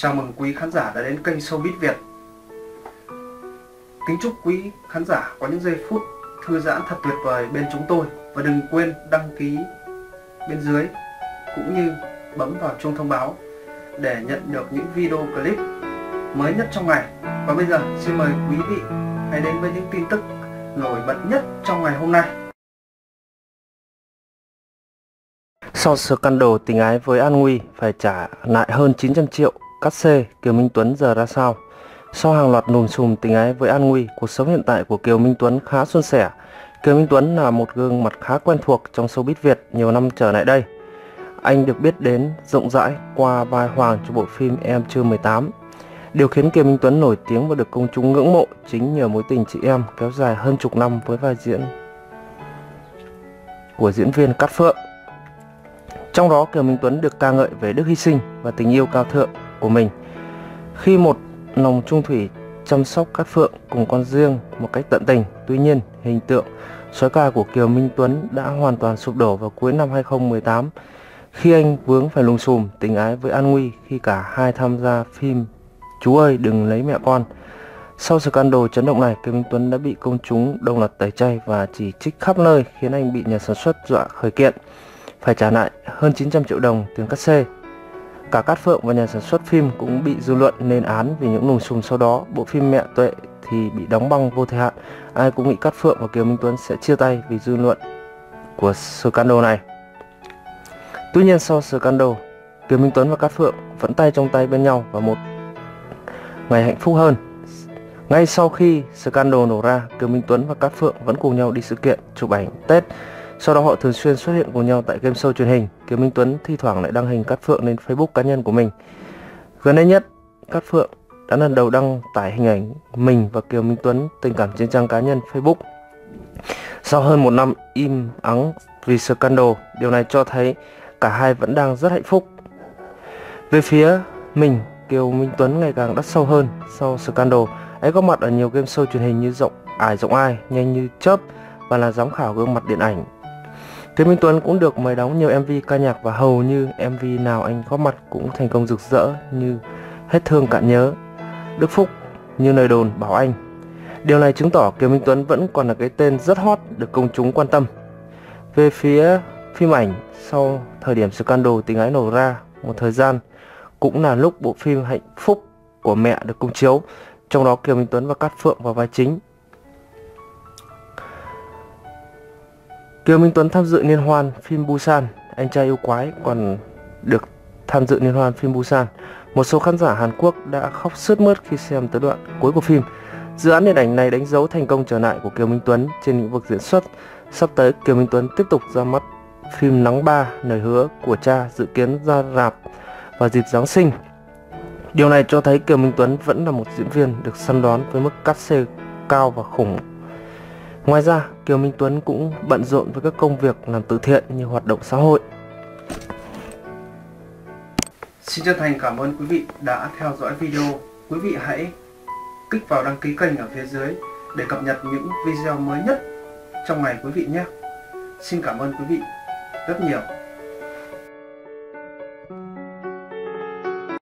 Chào mừng quý khán giả đã đến kênh Showbiz Việt. Kính chúc quý khán giả có những giây phút thư giãn thật tuyệt vời bên chúng tôi. Và đừng quên đăng ký bên dưới, cũng như bấm vào chuông thông báo để nhận được những video clip mới nhất trong ngày. Và bây giờ, xin mời quý vị hãy đến với những tin tức nổi bật nhất trong ngày hôm nay. Sau scandal tình ái với An Nguy, phải trả lại hơn 900 triệu cắt xê, Kiều Minh Tuấn giờ ra sao? Sau hàng loạt nùm xùm tình ái với An Nguy, cuộc sống hiện tại của Kiều Minh Tuấn khá suôn sẻ. Kiều Minh Tuấn là một gương mặt khá quen thuộc trong showbiz Việt nhiều năm trở lại đây. Anh được biết đến rộng rãi qua vai Hoàng trong bộ phim Em chưa 18. Điều khiến Kiều Minh Tuấn nổi tiếng và được công chúng ngưỡng mộ chính nhờ mối tình chị em kéo dài hơn chục năm với vai diễn của diễn viên Cát Phượng. Trong đó Kiều Minh Tuấn được ca ngợi về đức hy sinh và tình yêu cao thượng của mình. Khi một lòng trung thủy chăm sóc Cát Phượng cùng con riêng một cách tận tình, tuy nhiên hình tượng sói ca của Kiều Minh Tuấn đã hoàn toàn sụp đổ vào cuối năm 2018 khi anh vướng phải lùng xùm tình ái với An Nguy khi cả hai tham gia phim Chú ơi đừng lấy mẹ con. Sau scandal chấn động này, Kiều Minh Tuấn đã bị công chúng đồng loạt tẩy chay và chỉ trích khắp nơi khiến anh bị nhà sản xuất dọa khởi kiện phải trả lại hơn 900 triệu đồng tiền cắt xê. Cả Cát Phượng và nhà sản xuất phim cũng bị dư luận lên án vì những lùm xùm sau đó. Bộ phim Mẹ Tuệ thì bị đóng băng vô thời hạn. Ai cũng nghĩ Cát Phượng và Kiều Minh Tuấn sẽ chia tay vì dư luận của scandal này. Tuy nhiên sau scandal, Kiều Minh Tuấn và Cát Phượng vẫn tay trong tay bên nhau và một ngày hạnh phúc hơn. Ngay sau khi scandal nổ ra, Kiều Minh Tuấn và Cát Phượng vẫn cùng nhau đi sự kiện chụp ảnh Tết sau đó họ thường xuyên xuất hiện cùng nhau tại game show truyền hình. Kiều Minh Tuấn thi thoảng lại đăng hình Cát Phượng lên Facebook cá nhân của mình. Gần đây nhất, Cát Phượng đã lần đầu đăng tải hình ảnh mình và Kiều Minh Tuấn tình cảm trên trang cá nhân Facebook. Sau hơn một năm im ắng vì scandal, điều này cho thấy cả hai vẫn đang rất hạnh phúc. Về phía mình, Kiều Minh Tuấn ngày càng đắt sâu hơn sau scandal. Anh có mặt ở nhiều game show truyền hình như Rộng Ải Rộng Ai, Nhanh Như Chớp và là giám khảo gương mặt điện ảnh Thế Minh Tuấn cũng được mời đóng nhiều MV ca nhạc và hầu như MV nào anh góp mặt cũng thành công rực rỡ như Hết thương cạn nhớ, Đức Phúc, Như lời đồn bảo anh. Điều này chứng tỏ Kiều Minh Tuấn vẫn còn là cái tên rất hot được công chúng quan tâm. Về phía phim ảnh, sau thời điểm scandal tình ái nổ ra một thời gian, cũng là lúc bộ phim Hạnh Phúc của mẹ được công chiếu, trong đó Kiều Minh Tuấn và Cát Phượng vào vai chính. Kiều Minh Tuấn tham dự liên hoan phim Busan, anh trai yêu quái còn được tham dự liên hoan phim Busan. Một số khán giả Hàn Quốc đã khóc sướt mướt khi xem tới đoạn cuối của phim. Dự án điện ảnh này đánh dấu thành công trở lại của Kiều Minh Tuấn trên lĩnh vực diễn xuất. Sắp tới, Kiều Minh Tuấn tiếp tục ra mắt phim Nắng Ba, lời hứa của cha dự kiến ra rạp vào dịp Giáng sinh. Điều này cho thấy Kiều Minh Tuấn vẫn là một diễn viên được săn đón với mức cắt xê cao và khủng Ngoài ra, Kiều Minh Tuấn cũng bận rộn với các công việc làm từ thiện như hoạt động xã hội. Xin chân thành cảm ơn quý vị đã theo dõi video. Quý vị hãy kích vào đăng ký kênh ở phía dưới để cập nhật những video mới nhất trong ngày quý vị nhé. Xin cảm ơn quý vị rất nhiều.